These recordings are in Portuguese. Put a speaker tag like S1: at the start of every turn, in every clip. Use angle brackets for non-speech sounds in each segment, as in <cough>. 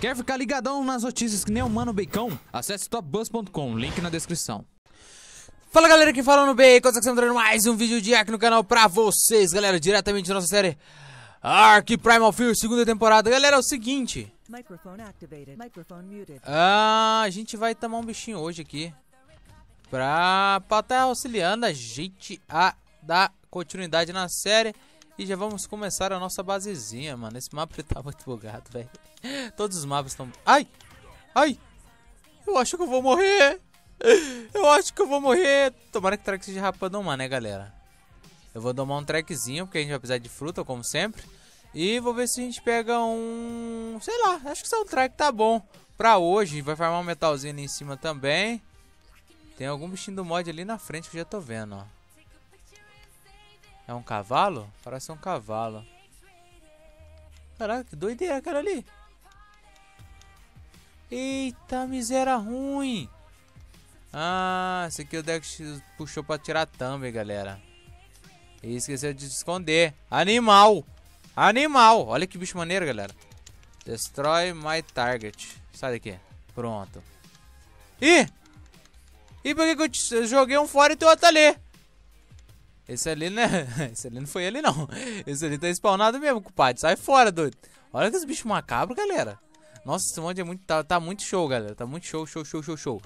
S1: Quer ficar ligadão nas notícias que nem o Mano Bacon? Acesse topbus.com, link na descrição. Fala galera, aqui falando bem, coisa que estamos trazendo mais um vídeo de aqui no canal pra vocês, galera, diretamente da nossa série Ark Primal Fear, segunda temporada. Galera, é o seguinte, ah, a gente vai tomar um bichinho hoje aqui pra estar tá auxiliando a gente a dar continuidade na série e já vamos começar a nossa basezinha, mano. Esse mapa tá muito bugado, velho. Todos os mapas estão... Ai! Ai! Eu acho que eu vou morrer! Eu acho que eu vou morrer! Tomara que o track seja domar, né, galera? Eu vou domar um trackzinho, porque a gente vai precisar de fruta, como sempre. E vou ver se a gente pega um... Sei lá, acho que um track tá bom pra hoje. Vai farmar um metalzinho ali em cima também. Tem algum bichinho do mod ali na frente que eu já tô vendo, ó. É um cavalo? Parece um cavalo. Caraca, que doideira aquela ali. Eita, miséria ruim. Ah, esse aqui o Dex puxou pra tirar a thumb, galera. E esqueceu de esconder. Animal! Animal! Olha que bicho maneiro, galera. Destroy my target. Sai daqui. Pronto. Ih! E por que, que eu joguei um fora e tem outro ali? Esse ali, né? <laughs> Esse ali não foi ele, não. Esse ali tá spawnado mesmo, culpado. Sai fora, doido. Olha que esse bicho macabro, galera. Nossa, esse mod é muito, tá, tá, muito show, galera. Tá muito show, show, show, show, show.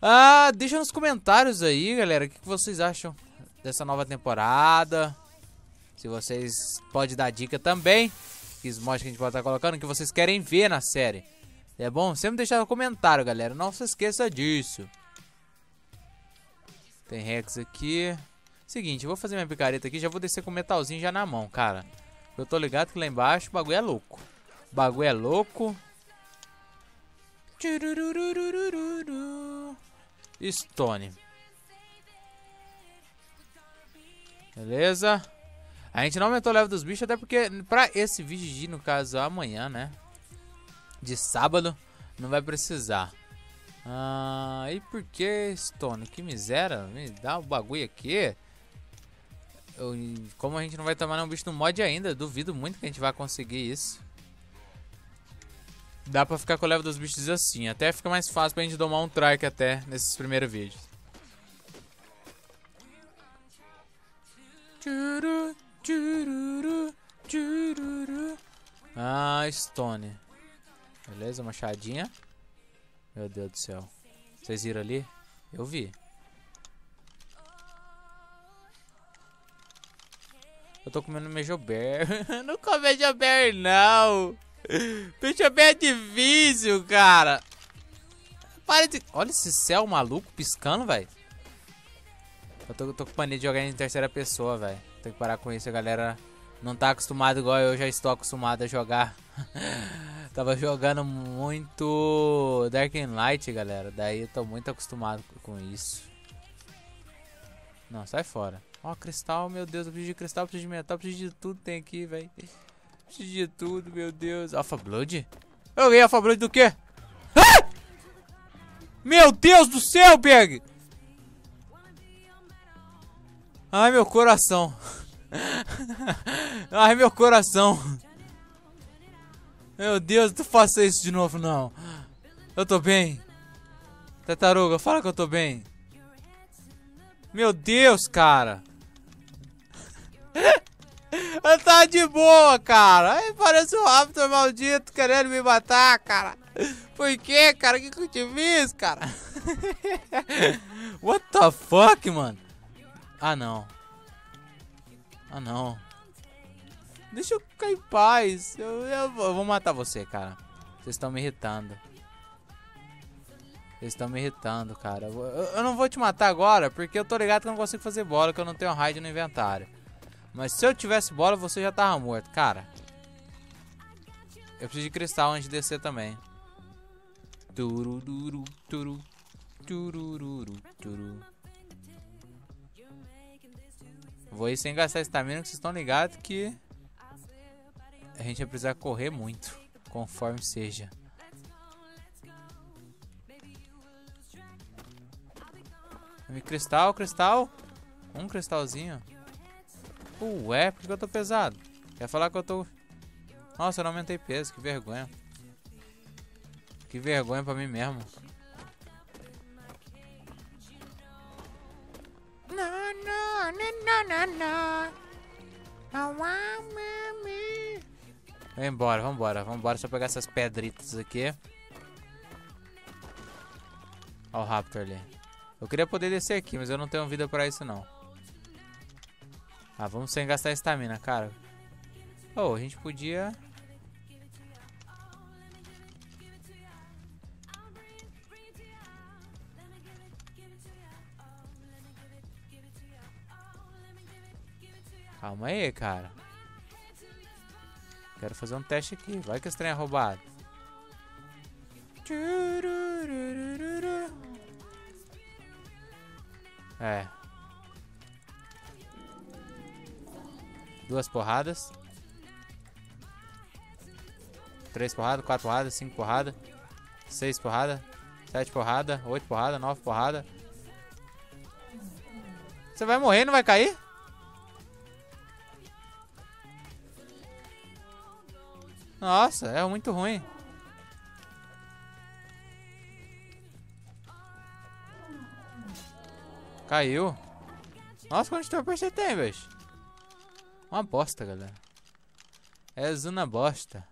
S1: Ah, deixa nos comentários aí, galera, o que, que vocês acham dessa nova temporada. Se vocês podem dar dica também. Que os mods que a gente pode estar tá colocando, que vocês querem ver na série. É bom? Sempre deixar no comentário, galera. Não se esqueça disso. Tem Rex aqui. Seguinte, eu vou fazer minha picareta aqui, já vou descer com o metalzinho já na mão, cara. Eu tô ligado que lá embaixo o bagulho é louco. O bagulho é louco. Stone. Beleza. A gente não aumentou o level dos bichos, até porque pra esse vídeo de, no caso, amanhã, né? De sábado, não vai precisar. Ah, e por que Stone? Que miséria. Me dá o bagulho aqui. Como a gente não vai tomar um bicho no mod ainda, duvido muito que a gente vai conseguir isso. Dá pra ficar com o level dos bichos assim. Até fica mais fácil pra gente domar um trike até nesses primeiros vídeos. Ah, Stone. Beleza, machadinha. Meu Deus do céu. Vocês viram ali? Eu vi. Eu tô comendo Mejober. <laughs> não come Mejober, não. Mejober é difícil, cara. Para de... Olha esse céu maluco piscando, velho. Eu tô, tô com mania de jogar em terceira pessoa, velho. Tem que parar com isso, a galera não tá acostumado igual eu já estou acostumado a jogar. <laughs> Tava jogando muito Dark and Light, galera. Daí eu tô muito acostumado com isso. Não, sai fora. Ó, cristal, meu Deus, eu preciso de cristal, preciso de metal, preciso de tudo tem aqui, velho. Preciso de tudo, meu Deus. Alpha Blood? Eu ganhei Alpha Blood do quê? Ah! Meu Deus do céu, Berg! Ai, meu coração. <laughs> Ai, meu coração. Meu Deus, tu faça isso de novo, não. Eu tô bem. Tartaruga, fala que eu tô bem. Meu Deus, cara. Eu <laughs> tava de boa, cara. Aí parece um Raptor maldito querendo me matar, cara. Por que, cara? O que, que eu te fiz, cara? <laughs> What the fuck, mano? Ah, não. Ah, não. Deixa eu ficar em paz. Eu, eu, eu vou matar você, cara. Vocês estão me irritando. Vocês estão me irritando, cara. Eu, eu, não vou te matar agora, porque eu tô ligado que eu não consigo fazer bola, que eu não tenho raid no inventário. Mas se eu tivesse bola, você já tava morto. Cara, eu preciso de cristal antes de descer também. Turururu, turu, turururu, turu. Vou ir sem gastar estamina, que vocês estão ligados que a gente vai precisar correr muito, conforme seja. Cristal, cristal. Um cristalzinho. Ué, por que eu tô pesado? Quer falar que eu tô... Nossa, eu não aumentei peso, que vergonha. Que vergonha pra mim mesmo. Vambora, vambora, vambora. Deixa eu pegar essas pedritas aqui. Olha o Raptor ali. Eu queria poder descer aqui, mas eu não tenho vida pra isso não. Ah, vamos sem gastar estamina, cara. Oh, a gente podia... Calma aí, cara. Quero fazer um teste aqui. Vai que esse trem é roubado. É. Duas porradas. Três porradas, quatro porradas, cinco porradas. Seis porradas. Sete porradas, oito porradas, nove porradas. Você vai morrer, não vai cair? Nossa, é muito ruim. Caiu. Nossa, quantos torpes você tem, velho? Uma bosta, galera. É zona bosta.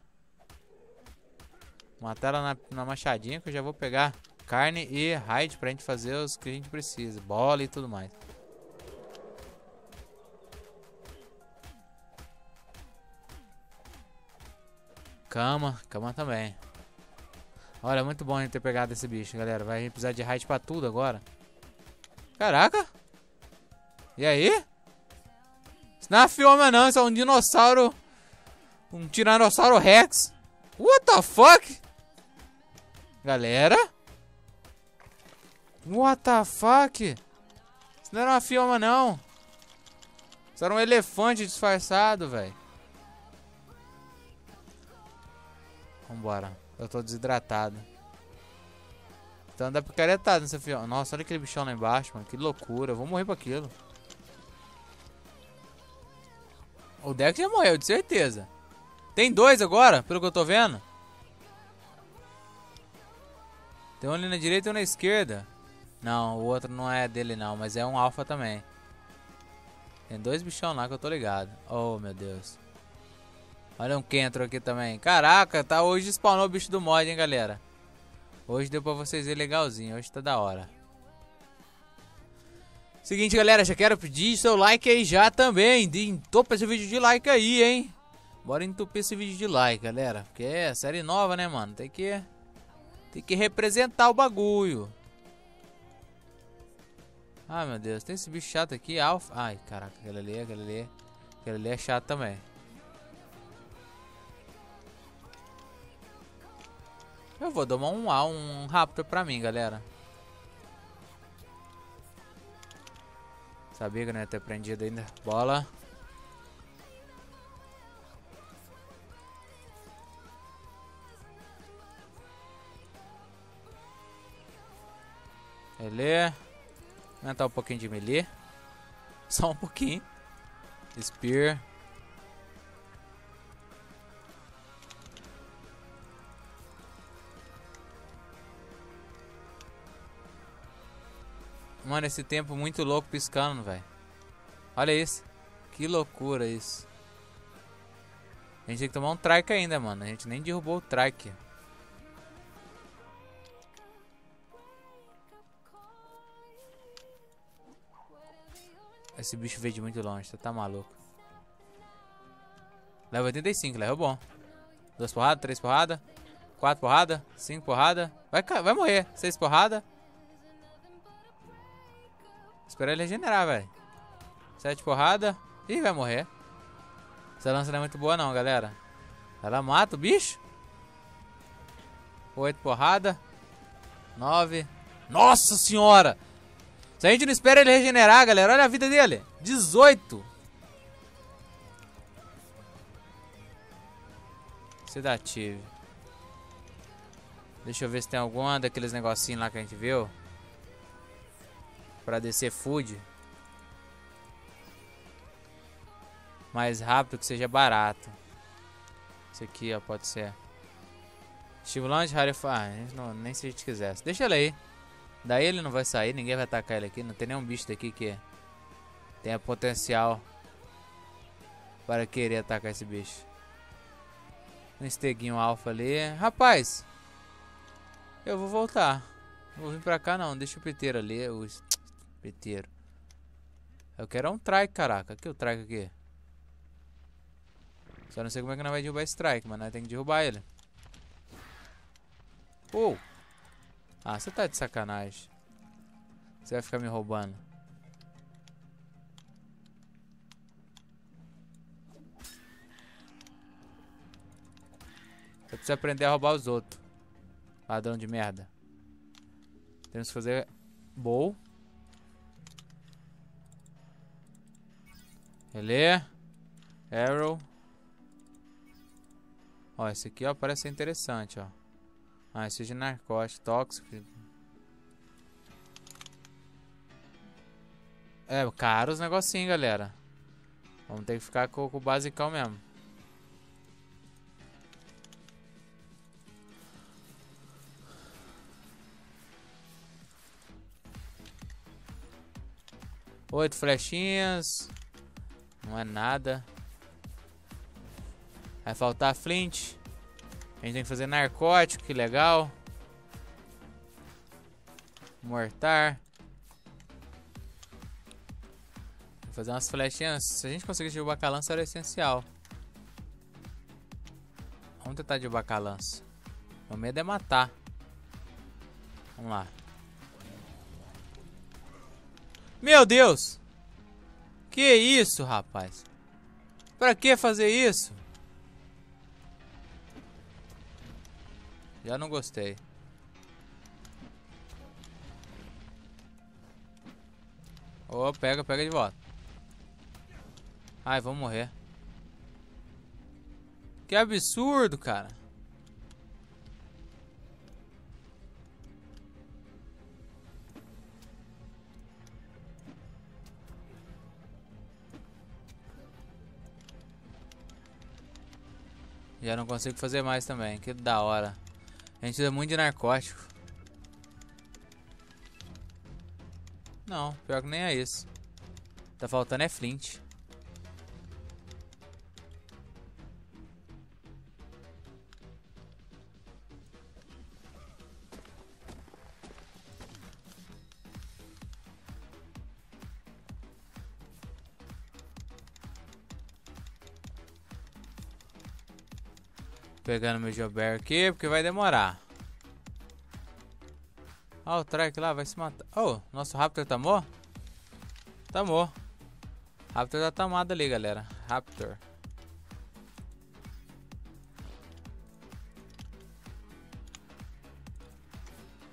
S1: Matar ela na, na machadinha que eu já vou pegar carne e raid pra gente fazer os que a gente precisa. Bola e tudo mais. Cama, cama também. Olha, muito bom a gente ter pegado esse bicho, galera. Vai precisar de raid pra tudo agora. Caraca! E aí? Isso não é filma não, isso é um dinossauro. Um tiranossauro rex. What the fuck? Galera? What the fuck? Isso não era uma filma não. Isso era um elefante disfarçado, velho. Vambora. Eu tô desidratado. Então dá picaretado nessa fiona. Nossa, olha aquele bichão lá embaixo, mano. Que loucura. Eu vou morrer pra aquilo. O Dex já morreu, de certeza. Tem dois agora, pelo que eu tô vendo. Tem um ali na direita e um na esquerda. Não, o outro não é dele não, mas é um alfa também. Tem dois bichão lá que eu tô ligado. Oh, meu Deus. Olha um Kentro aqui também. Caraca, tá hoje spawnou o bicho do mod, hein, galera. Hoje deu pra vocês verem legalzinho. Hoje tá da hora. Seguinte, galera, já quero pedir seu like aí já também. Entopa esse vídeo de like aí, hein. Bora entupir esse vídeo de like, galera. Porque é série nova, né, mano? Tem que... Tem que representar o bagulho. Ah, meu Deus. Tem esse bicho chato aqui, alfa. Ai, caraca. Aquele ali, aquele ali. Aquele ali é chato também. Eu vou domar um um Raptor pra mim, galera. Sabia que não ia ter prendido ainda. Bola. Ele. Aumentar um pouquinho de melee. <laughs> Só um pouquinho. Spear. Mano, esse tempo muito louco piscando, velho. Olha isso. Que loucura isso. A gente tem que tomar um trike ainda, mano. A gente nem derrubou o trike. Esse bicho veio de muito longe, você tá maluco. Leva 85, leva bom. Duas porradas, três porradas, quatro porradas, cinco porradas. Vai, vai morrer. Seis porradas. Esperar ele regenerar, velho. Sete porrada. Ih, vai morrer. Essa lança não é muito boa não, galera. Ela mata o bicho. Oito porrada. Nove. Nossa senhora! Se a gente não espera ele regenerar, galera, olha a vida dele. 18. Sedativo. Deixa eu ver se tem alguma daqueles negocinhos lá que a gente viu. Pra descer food. mais rápido, que seja barato. Esse aqui, ó, pode ser. Estimulante, rarefar. Ah, não, nem se a gente quisesse. Deixa ele aí. Daí ele não vai sair, ninguém vai atacar ele aqui. Não tem nenhum bicho daqui que tenha potencial para querer atacar esse bicho. Um esteguinho alfa ali. Rapaz, eu vou voltar. Não vou vir pra cá não, deixa o peteiro ali. O Eu quero um trike, caraca. Aqui o trike aqui. Só não sei como é que nós vai derrubar esse strike, mas nós temos que derrubar ele. Oh! Ah, você tá de sacanagem. Você vai ficar me roubando. Você precisa aprender a roubar os outros. Ladrão de merda. Temos que fazer bowl. Ele. Arrow. Ó, esse aqui ó, parece ser interessante, ó. Ah, esse é de narcótico, tóxico. É, caro os negocinhos, galera. Vamos ter que ficar com, com o basicão mesmo. Oito flechinhas. Não é nada. Vai faltar flint. A gente tem que fazer narcótico, que legal. Mortar. Vou fazer umas flechinhas. Se a gente conseguir derrubar a lança, era essencial. Vamos tentar derrubar a lança. O medo é matar. Vamos lá. Meu Deus! Que isso, rapaz? Pra que fazer isso? Já não gostei. Oh, pega, pega de volta. Ai, vamos morrer. Que absurdo, cara. Já não consigo fazer mais também. Que da hora. A gente usa muito de narcótico. Não, pior que nem é isso. Tá faltando é flint. Pegando meu Jober aqui, porque vai demorar. Ó, o Trek lá vai se matar. Oh, nosso Raptor tamou? Tamou. Raptor tá tamado ali, galera. Raptor.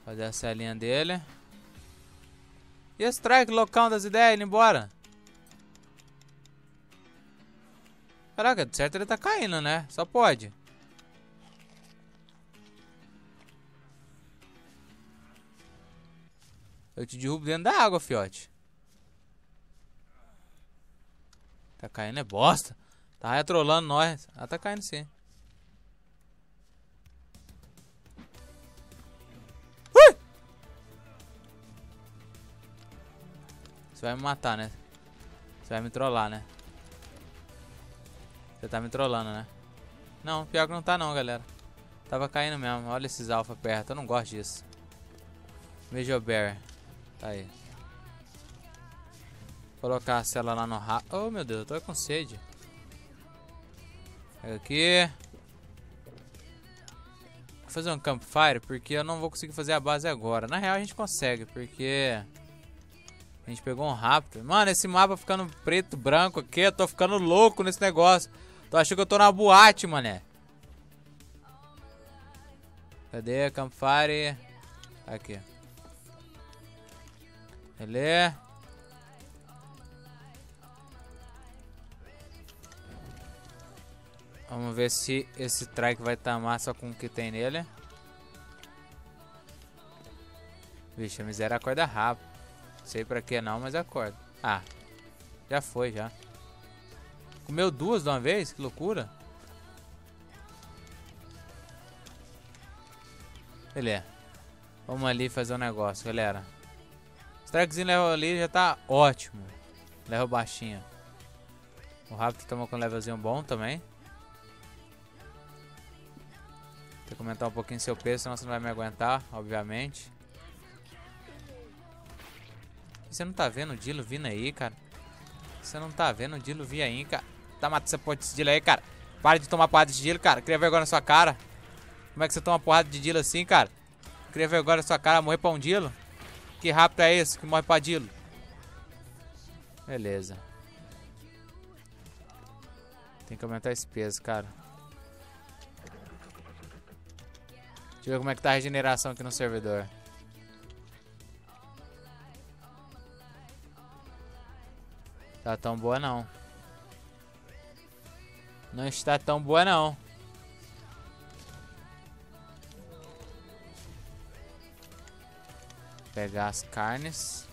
S1: Fazer a celinha dele. E esse Trek loucão das ideias, indo embora. Caraca, de certo ele tá caindo, né? Só pode. Eu te derrubo dentro da água, fiote. Tá caindo é bosta. Tá retrolando nós. Ah, tá caindo sim. Ui! Você vai me matar, né? Você vai me trollar, né? Você tá me trollando, né? Não, pior que não tá não, galera. Tava caindo mesmo. Olha esses alfa perto. Eu não gosto disso. O Bear. Aí. Colocar a cela lá no ra... Oh, meu Deus, eu tô com sede. Pega aqui. Vou fazer um campfire, porque eu não vou conseguir fazer a base agora. Na real, a gente consegue, porque... A gente pegou um Raptor. Mano, esse mapa ficando preto, branco aqui. Eu tô ficando louco nesse negócio. Tô achando que eu tô na boate, mané. Cadê campfire? Aqui. Ele Vamos ver se esse trike vai tamar só com o que tem nele. Vixe, a miséria acorda rápido. Sei pra que não, mas acorda. Ah, já foi já. Comeu duas de uma vez? Que loucura. Beleza. Vamos ali fazer um negócio, galera. Strikezinho level ali já tá ótimo. Level baixinho. O Raptor tomou com um levelzinho bom também. Tem que aumentar um pouquinho seu peso, senão você não vai me aguentar, obviamente. Você não tá vendo o Dilo vindo aí, cara? Você não tá vendo o Dilo vir aí, cara? Tá matando essa porra desse Dilo aí, cara. Para de tomar porrada de Dilo, cara. Cria vergonha na sua cara. Como é que você toma porrada de Dilo assim, cara? Cria vergonha na sua cara, morrer pra um Dilo? Que rápido é esse que morre pra Dilo? Beleza. Tem que aumentar esse peso, cara. Deixa eu ver como é que tá a regeneração aqui no servidor. Tá tão boa não. Não está tão boa não. Pegar as carnes.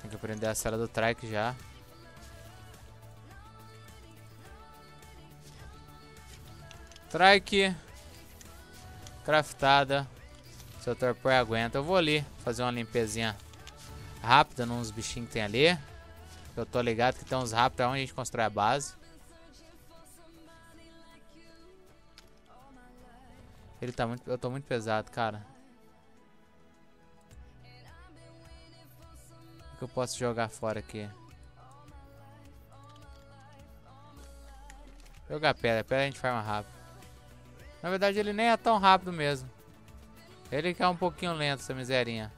S1: Tem que aprender a cela do trike já. Trike. Craftada. Seu torpor aguenta. Eu vou ali fazer uma limpezinha rápida nos bichinhos que tem ali. Eu tô ligado que tem uns rápidos onde a gente constrói a base. Ele tá muito... Eu tô muito pesado, cara. O que eu posso jogar fora aqui? Jogar pedra. Pedra a gente faz mais rápido. Na verdade, ele nem é tão rápido mesmo. Ele que é um pouquinho lento, essa miserinha.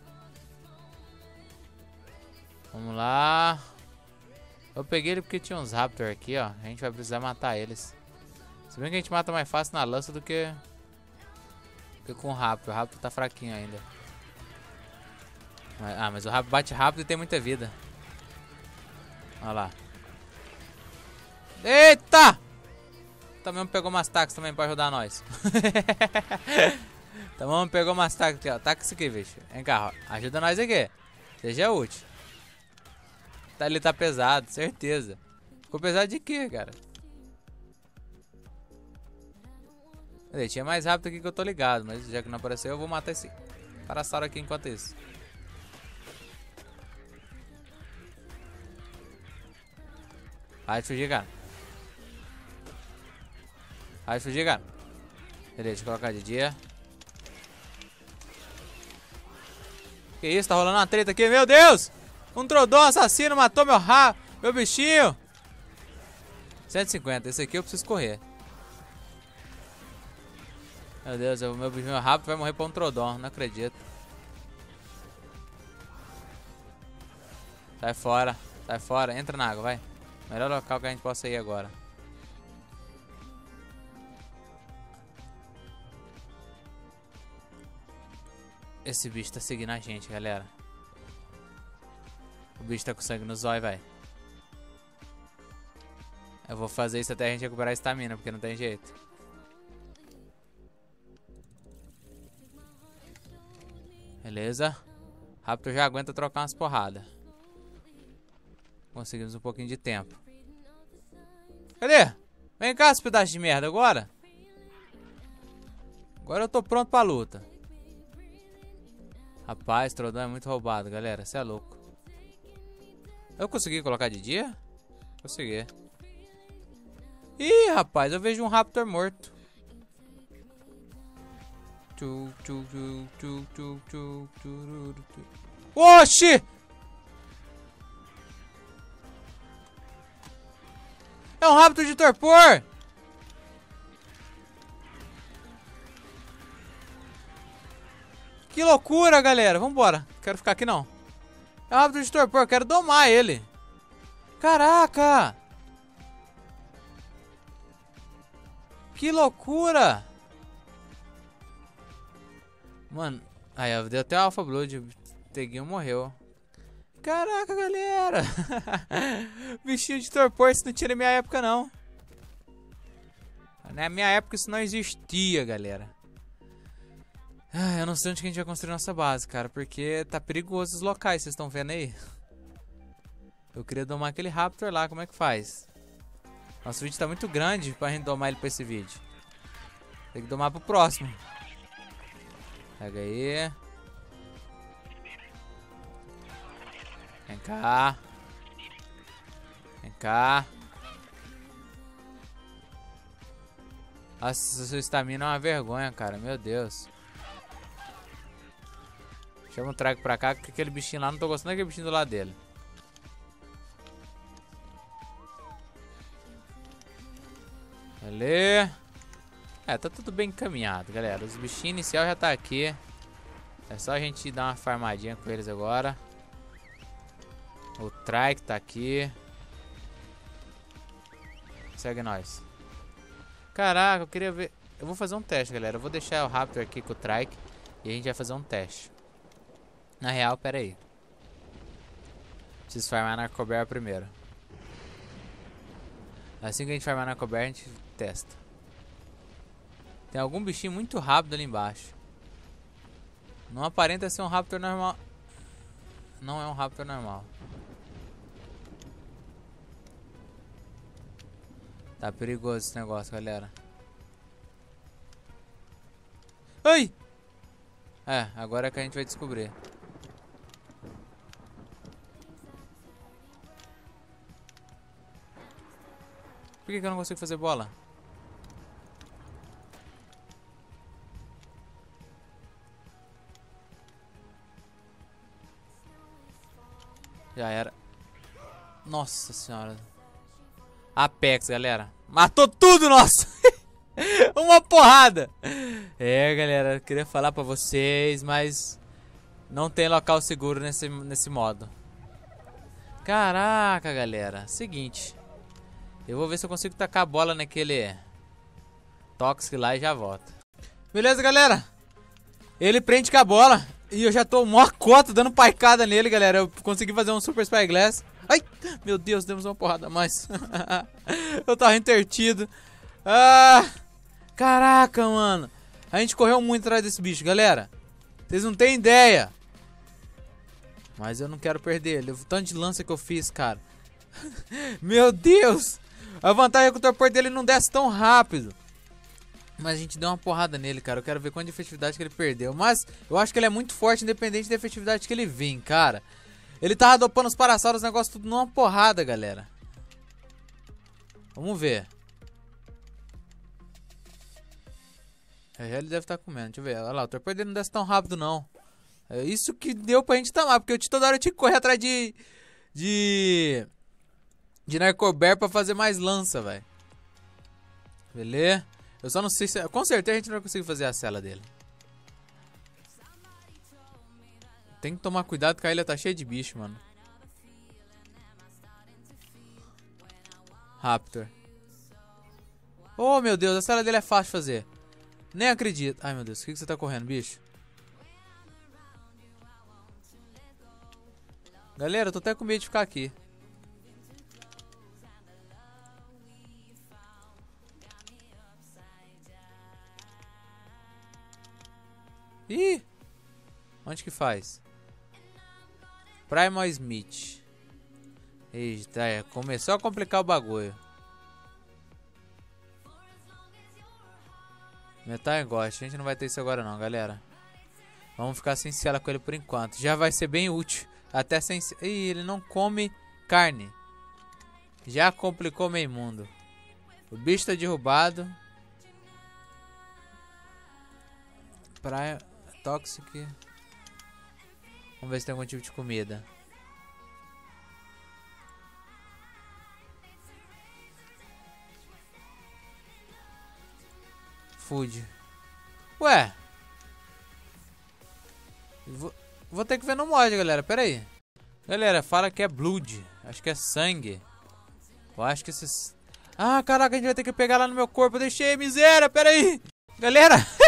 S1: Vamos lá. Eu peguei ele porque tinha uns Raptor aqui, ó. A gente vai precisar matar eles. Se bem que a gente mata mais fácil na lança do que, com o Raptor. O Raptor tá fraquinho ainda. Ah, mas o Raptor bate rápido e tem muita vida. Olha lá. Eita! Também pegou umas taxas também pra ajudar nós. <laughs> Também pegou umas taxas aqui, ó. Taca aqui, bicho. Vem cá, ó. Ajuda nós aqui. Seja útil. Tá, ele tá pesado, certeza. Ficou pesado de quê, cara? Ele tinha mais rápido aqui que eu tô ligado, mas já que não apareceu, eu vou matar esse parasauro aqui enquanto isso. Vai fugir, cara. Vai fugir, cara. Beleza, deixa eu colocar de dia. Que isso, tá rolando uma treta aqui, meu Deus! Um Trodon assassino matou meu rabo, meu bichinho. 150, esse aqui eu preciso correr. Meu Deus, o meu bichinho rápido vai morrer pra um Trodon, não acredito. Sai fora, sai fora, entra na água, vai. Melhor local que a gente possa ir agora. Esse bicho tá seguindo a gente, galera. O bicho tá com sangue no zóio, vai. Eu vou fazer isso até a gente recuperar a estamina, porque não tem jeito. Beleza. Raptor já aguenta trocar umas porradas. Conseguimos um pouquinho de tempo. Cadê? Vem cá, esse pedaço de merda, agora. Agora eu tô pronto pra luta. Rapaz, Trodão é muito roubado, galera. Você é louco. Eu consegui colocar de dia? Consegui. Ih, rapaz, eu vejo um Raptor morto. Oxi! É um Raptor de torpor! Que loucura, galera. Vambora. Quero ficar aqui, não. É o rápido de torpor. Quero domar ele. Caraca. Que loucura. Mano. Aí, deu até Alpha Blood. Teguinho morreu. Caraca, galera. <laughs> Bichinho de torpor. Isso não tinha na minha época, não. Na minha época isso não existia, galera. Ah, eu não sei onde que a gente vai construir nossa base, cara, porque tá perigoso os locais, vocês estão vendo aí? Eu queria domar aquele Raptor lá, como é que faz? Nosso vídeo tá muito grande pra gente domar ele pra esse vídeo. Tem que domar pro próximo. Pega aí. Vem cá. Vem cá. Nossa, sua estamina é uma vergonha, cara. Meu Deus. Chama um trago pra cá, que aquele bichinho lá, não tô gostando daquele bichinho do lado dele. Ali. É, tá tudo bem encaminhado, galera. Os bichinhos inicial já tá aqui. É só a gente dar uma farmadinha com eles agora. O Trike tá aqui. Segue nós. Caraca, eu queria ver... Eu vou fazer um teste, galera. Eu vou deixar o Raptor aqui com o Trike. E a gente vai fazer um teste. Na real, pera aí. Preciso farmar na Narcobear primeiro. Assim que a gente farmar na Narcobear, a gente testa. Tem algum bichinho muito rápido ali embaixo. Não aparenta ser um Raptor normal. Não é um Raptor normal. Tá perigoso esse negócio, galera. Ai! É, agora é que a gente vai descobrir. Por que, que eu não consigo fazer bola? Já era. Nossa senhora. Apex, galera. Matou tudo, nossa! <laughs> Uma porrada! É, galera, queria falar pra vocês, mas... Não tem local seguro nesse, nesse modo. Caraca, galera. Seguinte. Eu vou ver se eu consigo tacar a bola naquele Toxic lá e já volto. Beleza, galera? Ele prende com a bola e eu já tô mó cota dando paicada nele, galera. Eu consegui fazer um Super Spyglass. Ai, meu Deus, demos uma porrada a mais. <laughs> eu tava intertido. Ah, caraca, mano. A gente correu muito atrás desse bicho, galera. Vocês não têm ideia. Mas eu não quero perder ele. O tanto de lança que eu fiz, cara. <laughs> meu Deus. A vantagem é que o torpor dele não desce tão rápido. Mas a gente deu uma porrada nele, cara. Eu quero ver quanta efetividade que ele perdeu. Mas eu acho que ele é muito forte, independente da efetividade que ele vem, cara. Ele tava dopando os parassauros, negócio tudo numa porrada, galera. Vamos ver. É, ele deve estar tá comendo. Deixa eu ver. Olha lá, o torpor dele não desce tão rápido, não. É isso que deu pra gente tomar. Porque eu toda hora eu tinha que correr atrás de... De de Narcobear pra fazer mais lança, velho. Beleza? Eu só não sei se... Com certeza a gente não vai conseguir fazer a cela dele. Tem que tomar cuidado que a ilha tá cheia de bicho, mano. Raptor. Oh, meu Deus, a cela dele é fácil de fazer. Nem acredito. Ai, meu Deus, o que, que você tá correndo, bicho? Galera, eu tô até com medo de ficar aqui. Ih! Onde que faz? Primal Smith. Eita, é, começou a complicar o bagulho. Metal Ghost. A gente não vai ter isso agora não, galera. Vamos ficar sem cela com ele por enquanto. Já vai ser bem útil. Até sem... Ih, ele não come carne. Já complicou meio mundo. O bicho tá derrubado. Praia... Toxic. Vamos ver se tem algum tipo de comida. Food. Ué. Vou, vou ter que ver no mod, galera. Pera aí. Galera, fala que é blood. Acho que é sangue. Eu acho que esses... Ah, caraca, a gente vai ter que pegar lá no meu corpo. Eu deixei, miséria. Pera aí. Galera... <laughs>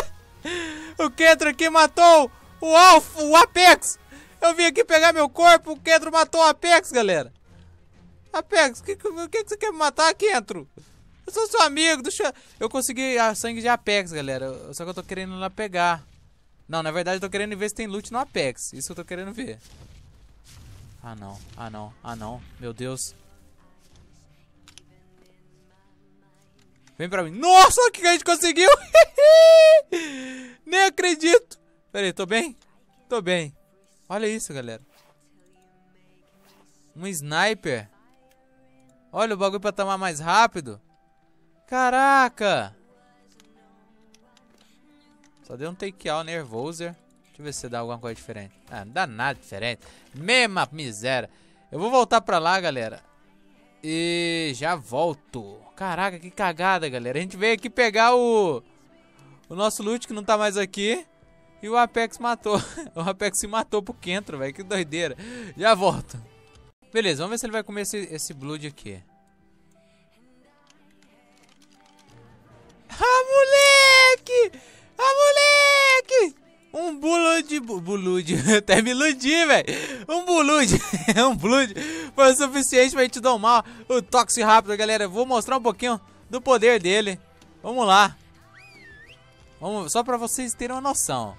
S1: O Kentro aqui matou o Alpha, o Apex. Eu vim aqui pegar meu corpo, o Kentro matou o Apex, galera. Apex, o que, que, que, você quer me matar, Kentro? Eu sou seu amigo, deixa eu... Consegui a sangue de Apex, galera. Só que eu tô querendo lá pegar. Não, na verdade eu tô querendo ver se tem loot no Apex. Isso eu tô querendo ver. Ah, não. Ah, não. Ah, não. Meu Deus. Vem pra mim. Nossa, o que a gente conseguiu? <laughs> Nem acredito. Pera aí, tô bem? Tô bem. Olha isso, galera. Um sniper. Olha o bagulho pra tomar mais rápido. Caraca. Só deu um take-out nervoser. Deixa eu ver se dá alguma coisa diferente. Ah, não dá nada diferente. Mesma miséria. Eu vou voltar pra lá, galera. E já volto. Caraca, que cagada, galera. A gente veio aqui pegar o... O nosso loot que não tá mais aqui. E o Apex matou. <laughs> o Apex se matou pro Kentro, velho. Que doideira. Já volto. Beleza, vamos ver se ele vai comer esse, esse Blood aqui. Ah, moleque! Ah, moleque! Um Blood... Blood. <laughs> Até me iludi, velho. Um Blood. <laughs> um Blood. Foi o suficiente pra gente domar o Toxic rápido, galera. Vou mostrar um pouquinho do poder dele. Vamos lá. Vamos, só pra vocês terem uma noção.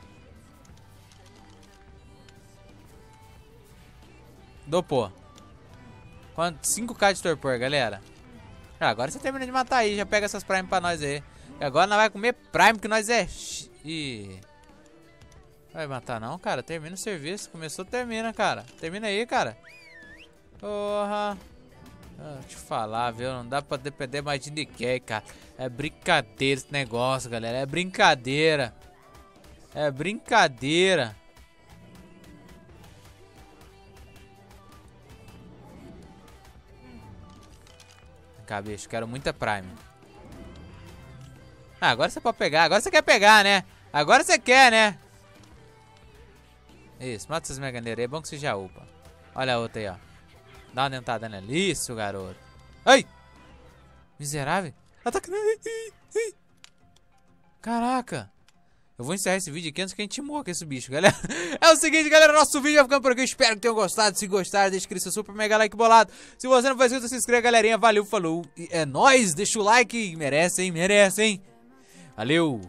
S1: Dopou. 5k de torpor, galera. Ah, agora você termina de matar aí. Já pega essas Prime pra nós aí. E agora nós vai comer Prime, que nós é... Ih... Vai matar não, cara. Termina o serviço. Começou, termina, cara. Termina aí, cara. Porra. Ah, te falar, viu? Não dá pra depender mais de ninguém, cara. É brincadeira esse negócio, galera. É brincadeira. É brincadeira. bicho. Quero muita Prime. Ah, agora você pode pegar. Agora você quer pegar, né? Agora você quer, né? Isso, mata essas meganeiras. É bom que você já upa. Olha a outra aí, ó. Dá uma dentada nela. Isso, garoto. Ai! Miserável. Ataca. Caraca. Eu vou encerrar esse vídeo aqui antes que a gente morra com esse bicho, galera. <laughs> É o seguinte, galera, nosso vídeo vai ficando por aqui. Espero que tenham gostado. Se gostaram, deixa aquele seu super mega like bolado. Se você não faz isso, se inscreve, galerinha. Valeu, falou. E é nóis. Deixa o like. Merece, hein? Merece, hein? Valeu.